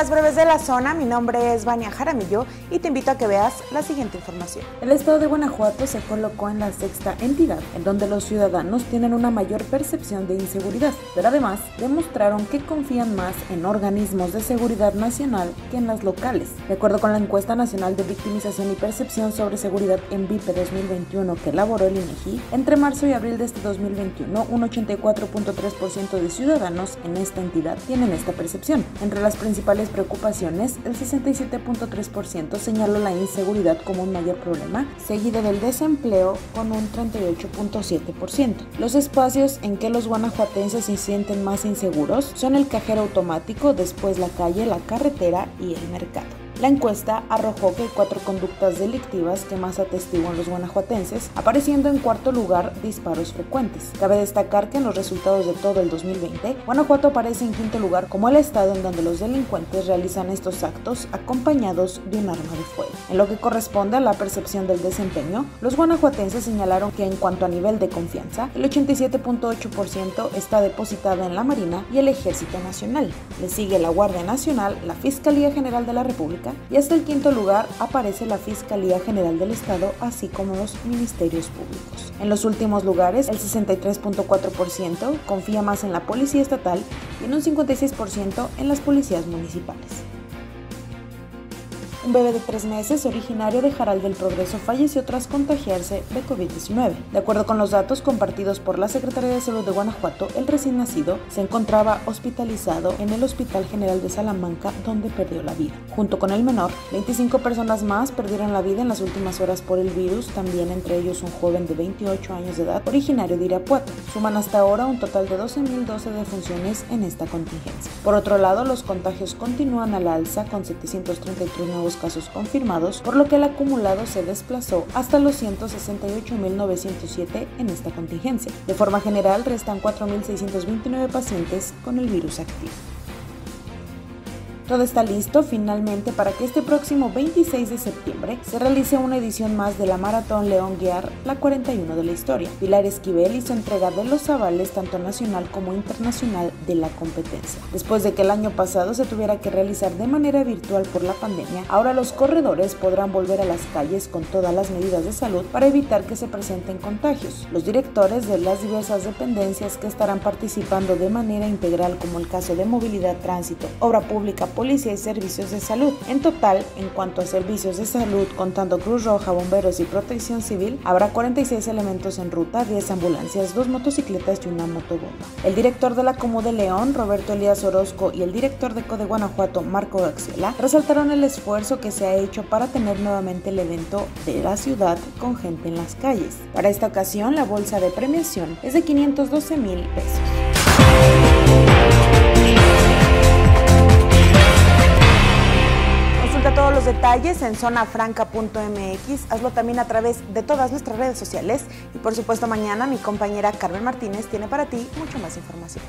las breves de la zona, mi nombre es Vania Jaramillo y te invito a que veas la siguiente información. El estado de Guanajuato se colocó en la sexta entidad, en donde los ciudadanos tienen una mayor percepción de inseguridad, pero además demostraron que confían más en organismos de seguridad nacional que en las locales. De acuerdo con la encuesta nacional de victimización y percepción sobre seguridad en VIP 2021 que elaboró el INEGI, entre marzo y abril de este 2021, un 84.3% de ciudadanos en esta entidad tienen esta percepción. Entre las principales preocupaciones, el 67.3% señaló la inseguridad como un mayor problema, seguido del desempleo con un 38.7%. Los espacios en que los guanajuatenses se sienten más inseguros son el cajero automático, después la calle, la carretera y el mercado. La encuesta arrojó que hay cuatro conductas delictivas que más atestiguan los guanajuatenses, apareciendo en cuarto lugar disparos frecuentes. Cabe destacar que en los resultados de todo el 2020, Guanajuato aparece en quinto lugar como el estado en donde los delincuentes realizan estos actos acompañados de un arma de fuego. En lo que corresponde a la percepción del desempeño, los guanajuatenses señalaron que en cuanto a nivel de confianza, el 87.8% está depositada en la Marina y el Ejército Nacional. Le sigue la Guardia Nacional, la Fiscalía General de la República, y hasta el quinto lugar aparece la Fiscalía General del Estado, así como los ministerios públicos. En los últimos lugares, el 63.4% confía más en la Policía Estatal y en un 56% en las policías municipales. Un bebé de tres meses, originario de Jaral del Progreso, falleció tras contagiarse de COVID-19. De acuerdo con los datos compartidos por la Secretaría de Salud de Guanajuato, el recién nacido se encontraba hospitalizado en el Hospital General de Salamanca, donde perdió la vida. Junto con el menor, 25 personas más perdieron la vida en las últimas horas por el virus, también entre ellos un joven de 28 años de edad, originario de Irapuato. Suman hasta ahora un total de 12.012 defunciones en esta contingencia. Por otro lado, los contagios continúan a la alza con 733 nuevos casos confirmados, por lo que el acumulado se desplazó hasta los 168.907 en esta contingencia. De forma general, restan 4.629 pacientes con el virus activo. Todo está listo finalmente para que este próximo 26 de septiembre se realice una edición más de la Maratón León Guiar, la 41 de la historia. Pilar Esquivel hizo entrega de los avales tanto nacional como internacional de la competencia. Después de que el año pasado se tuviera que realizar de manera virtual por la pandemia, ahora los corredores podrán volver a las calles con todas las medidas de salud para evitar que se presenten contagios. Los directores de las diversas dependencias que estarán participando de manera integral como el caso de movilidad, tránsito, obra pública, policía y servicios de salud. En total, en cuanto a servicios de salud, contando Cruz Roja, bomberos y protección civil, habrá 46 elementos en ruta, 10 ambulancias, 2 motocicletas y una motobomba. El director de la Comu de León, Roberto Elías Orozco, y el director de Code Guanajuato, Marco Gaxela, resaltaron el esfuerzo que se ha hecho para tener nuevamente el evento de la ciudad con gente en las calles. Para esta ocasión, la bolsa de premiación es de 512 mil pesos. Todos los detalles en zonafranca.mx. Hazlo también a través de todas nuestras redes sociales. Y por supuesto, mañana mi compañera Carmen Martínez tiene para ti mucho más información.